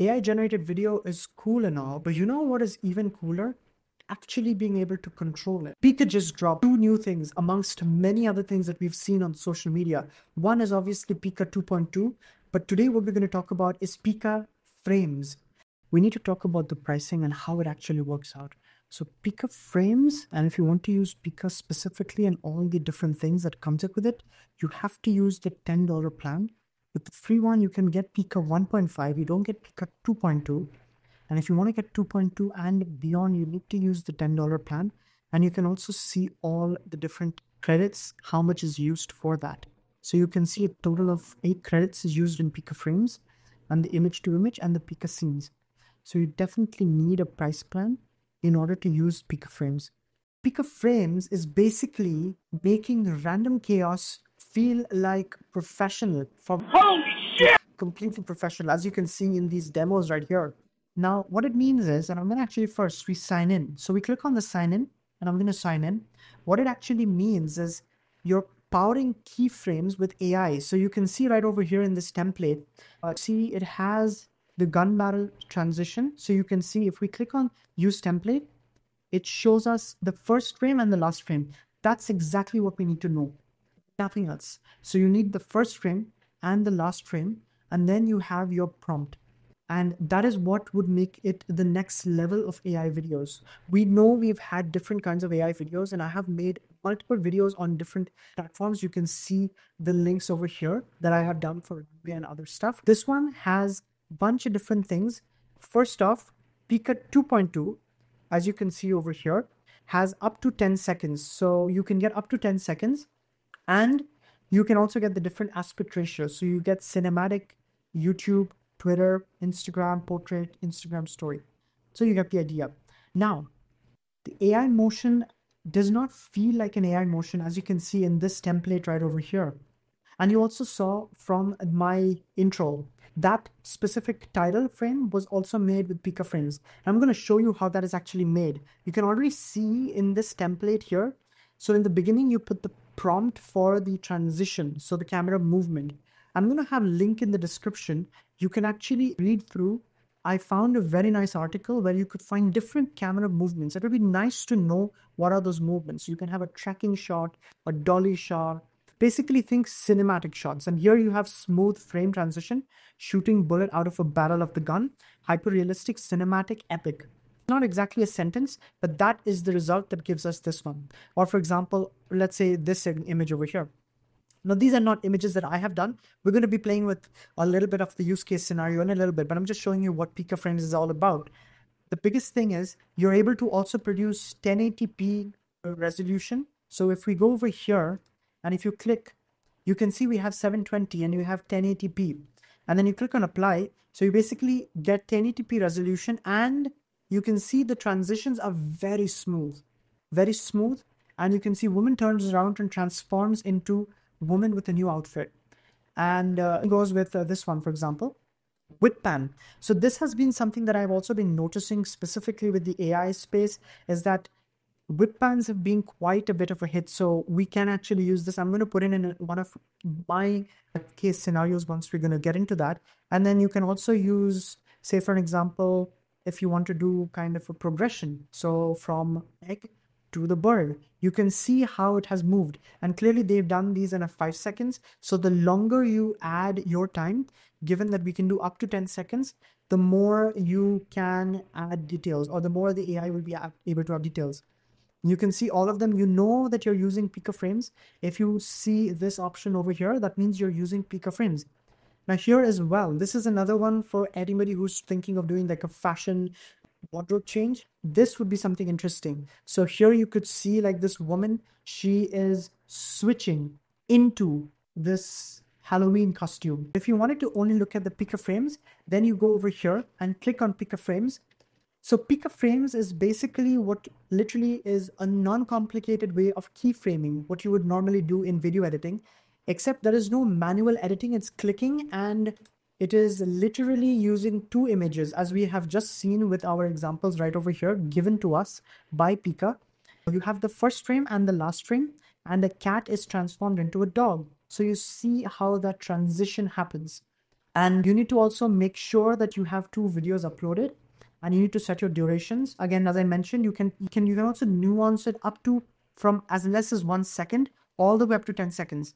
AI generated video is cool and all, but you know what is even cooler? Actually being able to control it. Pika just dropped two new things amongst many other things that we've seen on social media. One is obviously Pika 2.2, but today what we're going to talk about is Pika Frames. We need to talk about the pricing and how it actually works out. So Pika Frames, and if you want to use Pika specifically and all the different things that comes up with it, you have to use the $10 plan with the free one, you can get Pika 1.5. You don't get Pika 2.2. And if you want to get 2.2 and beyond, you need to use the $10 plan. And you can also see all the different credits, how much is used for that. So you can see a total of eight credits is used in Pika frames and the image to image and the Pika scenes. So you definitely need a price plan in order to use Pika frames. Pika frames is basically making the random chaos feel like professional from Holy shit! completely professional as you can see in these demos right here. Now what it means is, and I'm gonna actually first we sign in. So we click on the sign in and I'm gonna sign in. What it actually means is you're powering keyframes with AI. So you can see right over here in this template, uh, see it has the gun barrel transition. So you can see if we click on use template, it shows us the first frame and the last frame. That's exactly what we need to know nothing else. So you need the first frame and the last frame, and then you have your prompt. And that is what would make it the next level of AI videos. We know we've had different kinds of AI videos, and I have made multiple videos on different platforms. You can see the links over here that I have done for and other stuff. This one has a bunch of different things. First off, Pika 2.2, as you can see over here, has up to 10 seconds. So you can get up to 10 seconds and you can also get the different aspect ratios. So you get cinematic, YouTube, Twitter, Instagram, portrait, Instagram story. So you get the idea. Now, the AI motion does not feel like an AI motion as you can see in this template right over here. And you also saw from my intro, that specific title frame was also made with Pika frames. I'm going to show you how that is actually made. You can already see in this template here. So in the beginning, you put the prompt for the transition, so the camera movement. I'm going to have link in the description. You can actually read through. I found a very nice article where you could find different camera movements. It would be nice to know what are those movements. You can have a tracking shot, a dolly shot, basically think cinematic shots. And here you have smooth frame transition, shooting bullet out of a barrel of the gun, hyper realistic, cinematic, epic not exactly a sentence, but that is the result that gives us this one. Or for example, let's say this image over here. Now, these are not images that I have done. We're going to be playing with a little bit of the use case scenario in a little bit, but I'm just showing you what Pika Frames is all about. The biggest thing is you're able to also produce 1080p resolution. So if we go over here and if you click, you can see we have 720 and you have 1080p. And then you click on apply. So you basically get 1080p resolution and you can see the transitions are very smooth, very smooth. And you can see woman turns around and transforms into woman with a new outfit. And uh, goes with uh, this one, for example, whip pan. So this has been something that I've also been noticing specifically with the AI space is that whip pans have been quite a bit of a hit. So we can actually use this. I'm going to put it in one of my case scenarios once we're going to get into that. And then you can also use, say, for an example, if you want to do kind of a progression. So from egg to the bird, you can see how it has moved. And clearly they've done these in a five seconds. So the longer you add your time, given that we can do up to 10 seconds, the more you can add details or the more the AI will be able to add details. You can see all of them. You know that you're using Pika frames. If you see this option over here, that means you're using Pika frames. Now here as well, this is another one for anybody who's thinking of doing like a fashion wardrobe change. This would be something interesting. So here you could see like this woman, she is switching into this Halloween costume. If you wanted to only look at the Pika frames, then you go over here and click on Pika frames. So Pika frames is basically what literally is a non-complicated way of keyframing, what you would normally do in video editing except there is no manual editing. It's clicking and it is literally using two images as we have just seen with our examples right over here given to us by Pika. You have the first frame and the last frame and the cat is transformed into a dog. So you see how that transition happens. And you need to also make sure that you have two videos uploaded and you need to set your durations. Again, as I mentioned, you can you can you can also nuance it up to from as less as one second all the way up to 10 seconds.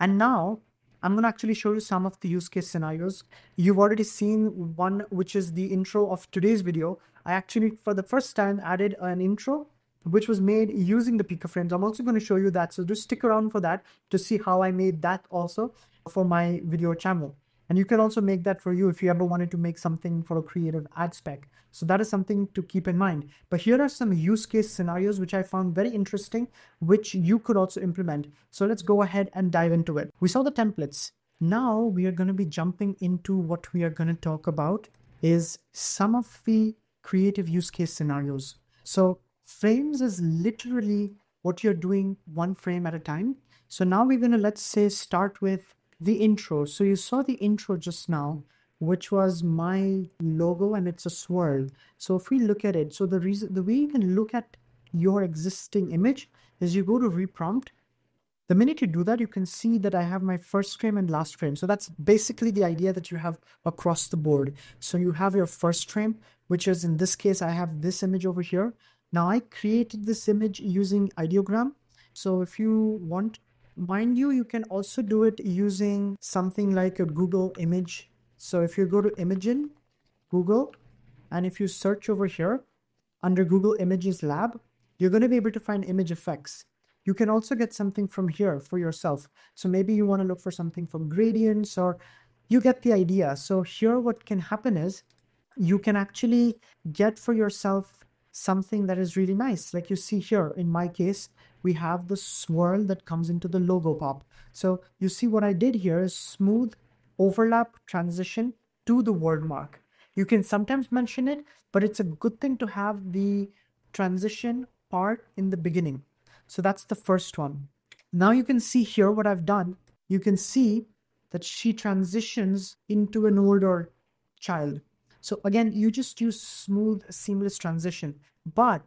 And now I'm going to actually show you some of the use case scenarios. You've already seen one, which is the intro of today's video. I actually, for the first time, added an intro which was made using the Pika frames. I'm also going to show you that. So just stick around for that to see how I made that also for my video channel. And you can also make that for you if you ever wanted to make something for a creative ad spec. So that is something to keep in mind. But here are some use case scenarios which I found very interesting, which you could also implement. So let's go ahead and dive into it. We saw the templates. Now we are going to be jumping into what we are going to talk about is some of the creative use case scenarios. So frames is literally what you're doing one frame at a time. So now we're going to, let's say, start with the intro. So you saw the intro just now, which was my logo and it's a swirl. So if we look at it, so the reason the way you can look at your existing image is you go to reprompt. The minute you do that, you can see that I have my first frame and last frame. So that's basically the idea that you have across the board. So you have your first frame, which is in this case, I have this image over here. Now I created this image using ideogram. So if you want Mind you, you can also do it using something like a Google image. So if you go to Imagen, Google, and if you search over here under Google Images Lab, you're going to be able to find ImageFX. You can also get something from here for yourself. So maybe you want to look for something from gradients or you get the idea. So here what can happen is you can actually get for yourself something that is really nice. Like you see here in my case, we have the swirl that comes into the logo pop. So you see what I did here is smooth overlap transition to the word mark. You can sometimes mention it, but it's a good thing to have the transition part in the beginning. So that's the first one. Now you can see here what I've done. You can see that she transitions into an older child. So again, you just use smooth, seamless transition. But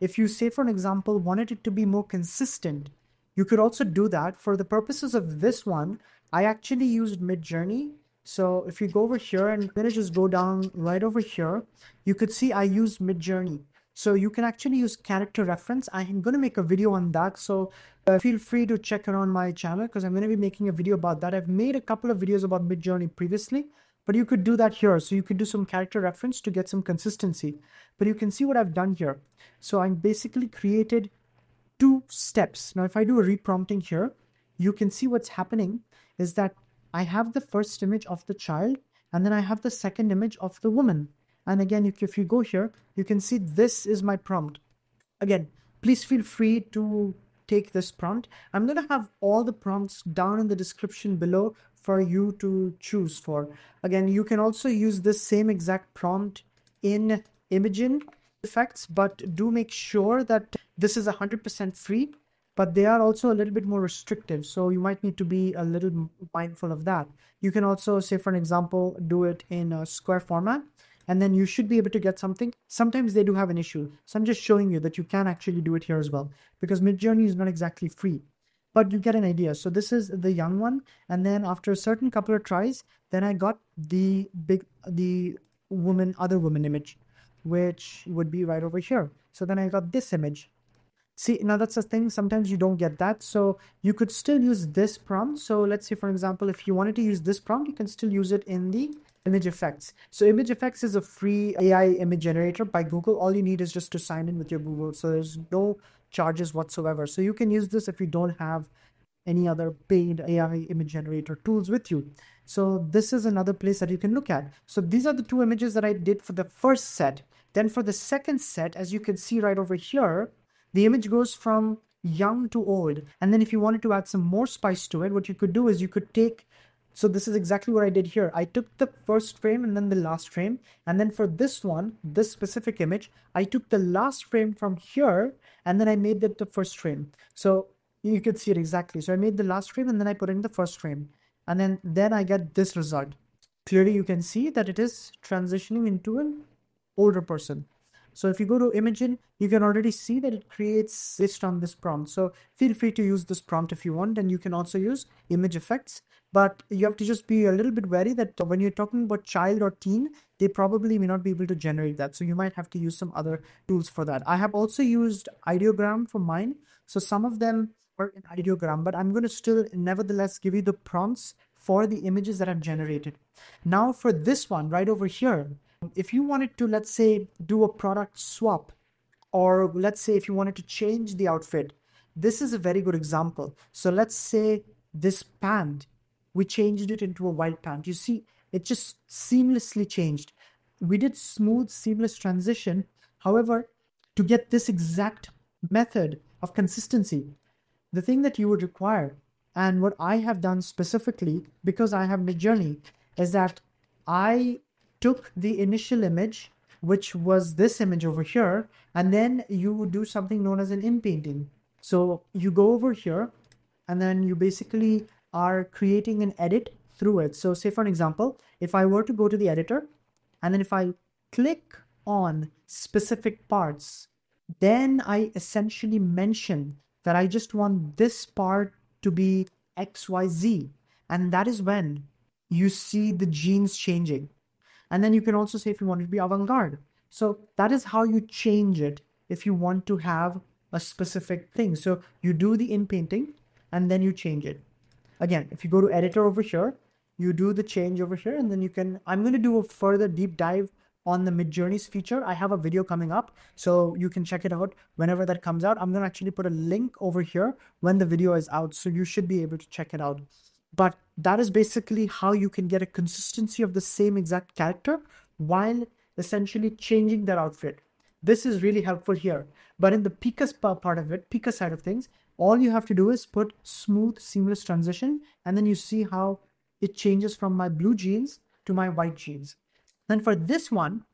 if you say, for an example, wanted it to be more consistent, you could also do that. For the purposes of this one, I actually used Midjourney. So if you go over here and then just go down right over here, you could see I used Midjourney. So you can actually use character reference. I'm going to make a video on that. So uh, feel free to check around my channel because I'm going to be making a video about that. I've made a couple of videos about Midjourney previously. But you could do that here. So you could do some character reference to get some consistency. But you can see what I've done here. So I'm basically created two steps. Now, if I do a reprompting here, you can see what's happening is that I have the first image of the child and then I have the second image of the woman. And again, if, you go here, you can see this is my prompt. Again, please feel free to take this prompt. I'm going to have all the prompts down in the description below for you to choose for. Again, you can also use this same exact prompt in Imagen effects, but do make sure that this is 100% free, but they are also a little bit more restrictive. So you might need to be a little mindful of that. You can also say, for an example, do it in a square format and then you should be able to get something. Sometimes they do have an issue. So I'm just showing you that you can actually do it here as well because Midjourney is not exactly free but you get an idea. So this is the young one. And then after a certain couple of tries, then I got the big, the woman, other woman image, which would be right over here. So then I got this image. See, now that's the thing. Sometimes you don't get that. So you could still use this prompt. So let's say, for example, if you wanted to use this prompt, you can still use it in the ImageFX. So ImageFX is a free AI image generator by Google. All you need is just to sign in with your Google. So there's no charges whatsoever. So you can use this if you don't have any other paid AI image generator tools with you. So this is another place that you can look at. So these are the two images that I did for the first set. Then for the second set, as you can see right over here, the image goes from young to old. And then if you wanted to add some more spice to it, what you could do is you could take so this is exactly what I did here. I took the first frame and then the last frame. And then for this one, this specific image, I took the last frame from here and then I made that the first frame. So you could see it exactly. So I made the last frame and then I put in the first frame. And then, then I get this result. Clearly you can see that it is transitioning into an older person. So if you go to Imagen, you can already see that it creates based on this prompt. So feel free to use this prompt if you want, and you can also use ImageFX but you have to just be a little bit wary that when you're talking about child or teen, they probably may not be able to generate that. So you might have to use some other tools for that. I have also used ideogram for mine. So some of them were in ideogram, but I'm going to still nevertheless give you the prompts for the images that I've generated. Now for this one right over here, if you wanted to, let's say, do a product swap, or let's say if you wanted to change the outfit, this is a very good example. So let's say this pant, we changed it into a wild pant. You see, it just seamlessly changed. We did smooth, seamless transition. However, to get this exact method of consistency, the thing that you would require, and what I have done specifically because I have Midjourney, is that I took the initial image, which was this image over here, and then you would do something known as an in painting. So you go over here, and then you basically are creating an edit through it. So say for an example, if I were to go to the editor, and then if I click on specific parts, then I essentially mention that I just want this part to be XYZ. And that is when you see the jeans changing. And then you can also say if you want it to be avant-garde. So that is how you change it if you want to have a specific thing. So you do the in painting and then you change it. Again, if you go to editor over here, you do the change over here and then you can, I'm going to do a further deep dive on the Midjourneys feature. I have a video coming up, so you can check it out whenever that comes out. I'm going to actually put a link over here when the video is out, so you should be able to check it out. But that is basically how you can get a consistency of the same exact character while essentially changing their outfit. This is really helpful here. But in the Pika part of it, Pika side of things, all you have to do is put smooth, seamless transition, and then you see how it changes from my blue jeans to my white jeans. Then for this one,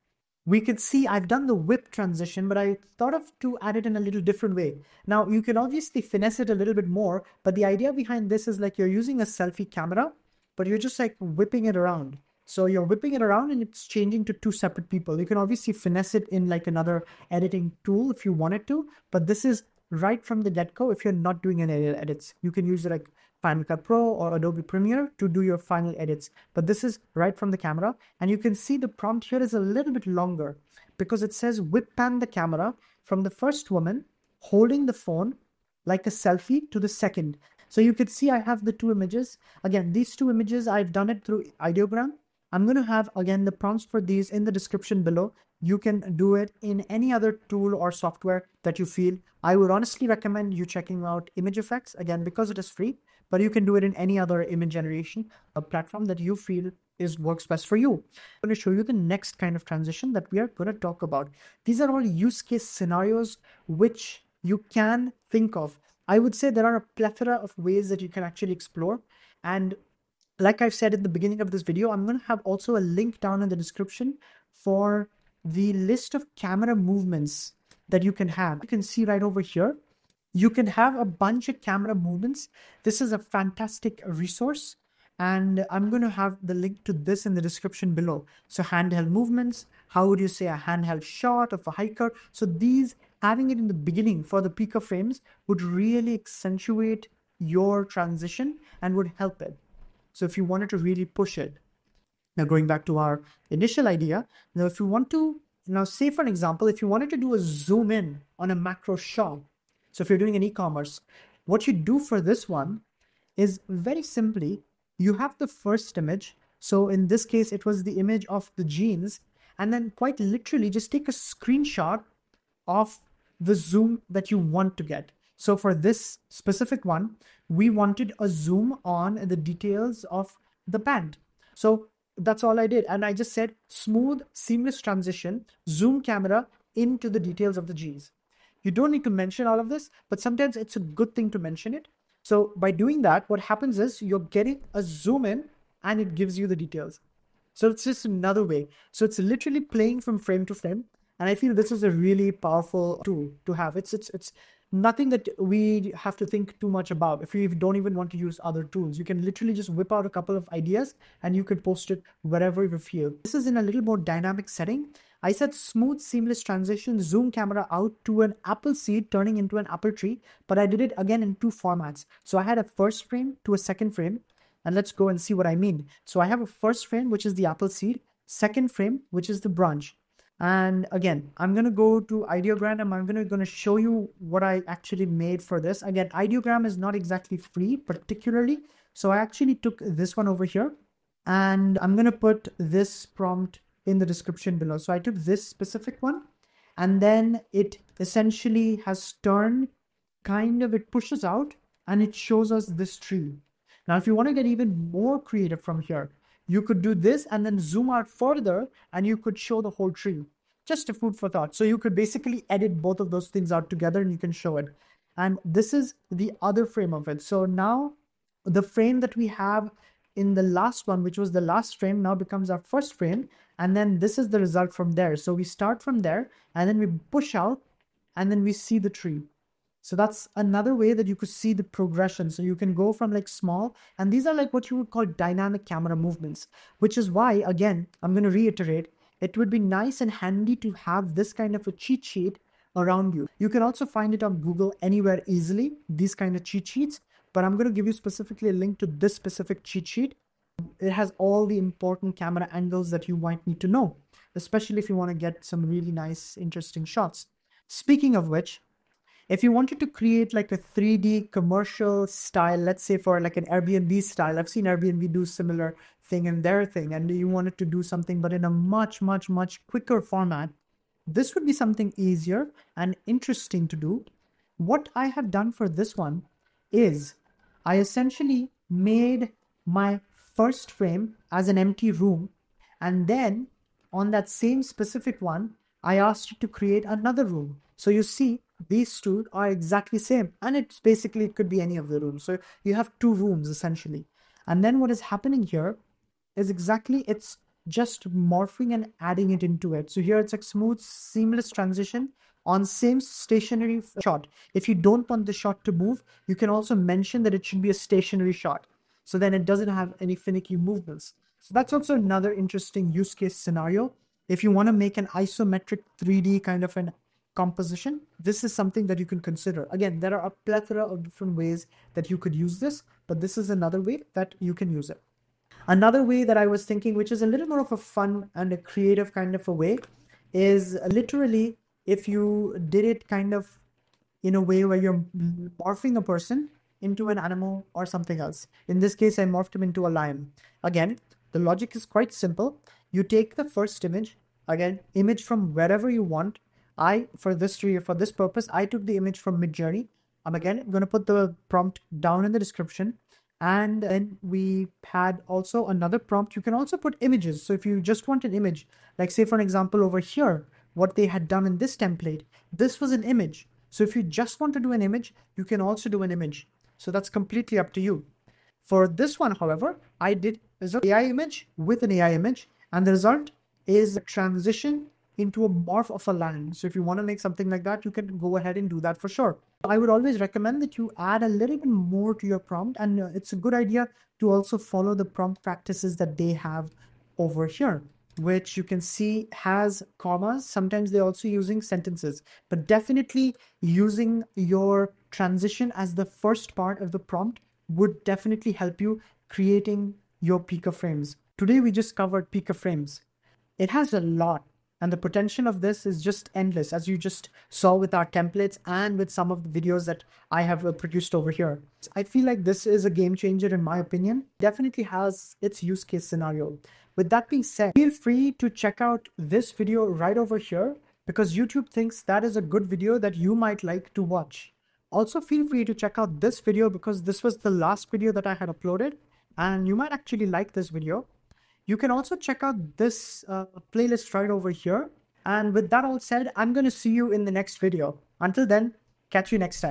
we could see I've done the whip transition, but I thought of to add it in a little different way. Now you can obviously finesse it a little bit more, but the idea behind this is like you're using a selfie camera, but you're just like whipping it around. So you're whipping it around and it's changing to two separate people. You can obviously finesse it in like another editing tool if you wanted to, but this is right from the get-go if you're not doing any edits. You can use like Final Cut Pro or Adobe Premiere to do your final edits. But this is right from the camera. And you can see the prompt here is a little bit longer because it says whip pan the camera from the first woman holding the phone like a selfie to the second. So you could see I have the two images. Again, these two images, I've done it through ideogram. I'm going to have, again, the prompts for these in the description below. You can do it in any other tool or software that you feel. I would honestly recommend you checking out ImageFX, again, because it is free but you can do it in any other image generation a platform that you feel is works best for you. I'm going to show you the next kind of transition that we are going to talk about. These are all use case scenarios which you can think of. I would say there are a plethora of ways that you can actually explore. And like I've said in the beginning of this video, I'm going to have also a link down in the description for the list of camera movements that you can have. You can see right over here you can have a bunch of camera movements. This is a fantastic resource. And I'm going to have the link to this in the description below. So handheld movements, how would you say a handheld shot of a hiker? So these, having it in the beginning for the Pika frames would really accentuate your transition and would help it. So if you wanted to really push it. Now going back to our initial idea, now if you want to, now say for an example, if you wanted to do a zoom in on a macro shot, so if you're doing an e-commerce, what you do for this one is very simply, you have the first image. So in this case, it was the image of the jeans. And then quite literally just take a screenshot of the zoom that you want to get. So for this specific one, we wanted a zoom on the details of the band. So that's all I did. And I just said smooth, seamless transition, zoom camera into the details of the G's. You don't need to mention all of this, but sometimes it's a good thing to mention it. So by doing that, what happens is you're getting a zoom in and it gives you the details. So it's just another way. So it's literally playing from frame to frame. And I feel this is a really powerful tool to have. It's it's it's nothing that we have to think too much about. If you don't even want to use other tools, you can literally just whip out a couple of ideas and you can post it wherever you feel. This is in a little more dynamic setting. I said smooth, seamless transition, zoom camera out to an apple seed turning into an apple tree, but I did it again in two formats. So I had a first frame to a second frame. and let's go and see what I mean. So I have a first frame, which is the apple seed, second frame, which is the branch. And again, I'm going to go to ideogram and I'm going to show you what I actually made for this. Again, ideogram is not exactly free particularly. So I actually took this one over here and I'm going to put this prompt in the description below. So I took this specific one and then it essentially has turned kind of, it pushes out and it shows us this tree. Now, if you want to get even more creative from here, you could do this and then zoom out further and you could show the whole tree. Just a food for thought. So you could basically edit both of those things out together and you can show it. And this is the other frame of it. So now the frame that we have in the last one, which was the last frame, now becomes our first frame. And then this is the result from there. So we start from there and then we push out and then we see the tree. So that's another way that you could see the progression. So you can go from like small, and these are like what you would call dynamic camera movements, which is why, again, I'm going to reiterate, it would be nice and handy to have this kind of a cheat sheet around you. You can also find it on Google anywhere easily, these kind of cheat sheets, but I'm going to give you specifically a link to this specific cheat sheet. It has all the important camera angles that you might need to know, especially if you want to get some really nice, interesting shots. Speaking of which, if you wanted to create like a 3D commercial style, let's say for like an Airbnb style, I've seen Airbnb do similar thing in their thing, and you wanted to do something but in a much, much, much quicker format, this would be something easier and interesting to do. What I have done for this one is I essentially made my first frame as an empty room, and then on that same specific one, I asked it to create another room. So you see, these two are exactly same and it's basically it could be any of the rooms. So you have two rooms essentially. And then what is happening here is exactly it's just morphing and adding it into it. So here it's like smooth seamless transition on same stationary shot. If you don't want the shot to move you can also mention that it should be a stationary shot. So then it doesn't have any finicky movements. So that's also another interesting use case scenario. If you want to make an isometric 3d kind of an composition, this is something that you can consider. Again, there are a plethora of different ways that you could use this, but this is another way that you can use it. Another way that I was thinking, which is a little more of a fun and a creative kind of a way, is literally if you did it kind of in a way where you're morphing a person into an animal or something else. In this case, I morphed him into a lion. Again, the logic is quite simple. You take the first image, again, image from wherever you want, I, for this for this purpose, I took the image from Midjourney. Um, I'm again going to put the prompt down in the description. And then we had also another prompt. You can also put images. So if you just want an image, like say for an example over here, what they had done in this template, this was an image. So if you just want to do an image, you can also do an image. So that's completely up to you. For this one, however, I did is an AI image with an AI image, and the result is a transition into a morph of a land. So if you want to make something like that, you can go ahead and do that for sure. I would always recommend that you add a little bit more to your prompt and uh, it's a good idea to also follow the prompt practices that they have over here which you can see has commas. Sometimes they're also using sentences, but definitely using your transition as the first part of the prompt would definitely help you creating your Pika frames. Today we just covered Pika frames. It has a lot and the potential of this is just endless, as you just saw with our templates and with some of the videos that I have uh, produced over here. I feel like this is a game changer in my opinion. Definitely has its use case scenario. With that being said, feel free to check out this video right over here because YouTube thinks that is a good video that you might like to watch. Also feel free to check out this video because this was the last video that I had uploaded and you might actually like this video. You can also check out this uh, playlist right over here. And with that all said, I'm going to see you in the next video. Until then, catch you next time.